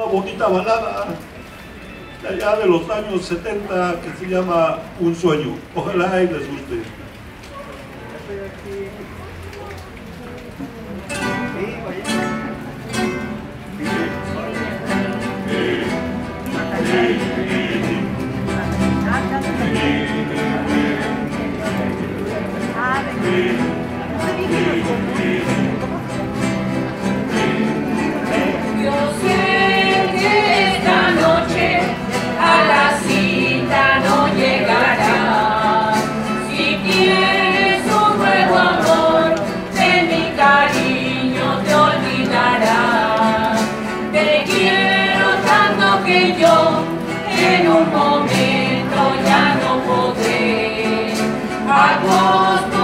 una bonita balada de allá de los años 70 que se llama Un Sueño. Ojalá y les guste. que yo en un momento ya no podré. Agosto